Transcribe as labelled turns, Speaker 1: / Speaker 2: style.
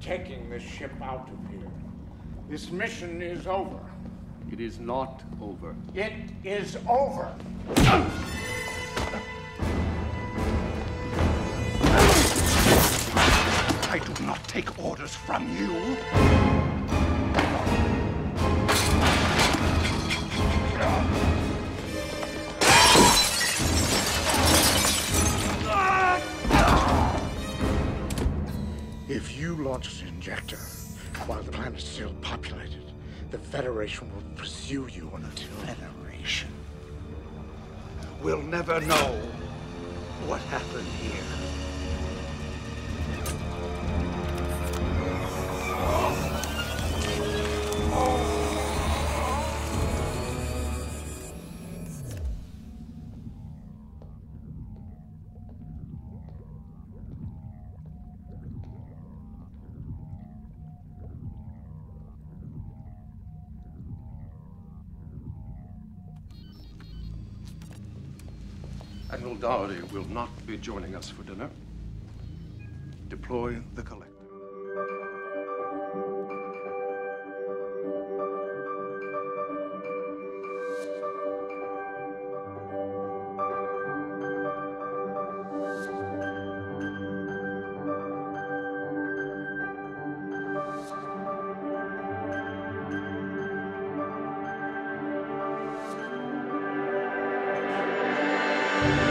Speaker 1: taking this ship out of here. This mission is over.
Speaker 2: It is not over.
Speaker 1: It is over.
Speaker 3: I do not take orders from you.
Speaker 1: If you launch an injector while the planet's still populated, the Federation will pursue you until.
Speaker 3: Federation We'll never know what happened here.
Speaker 2: Admiral Dougherty will not be joining us for dinner. Deploy the collector. you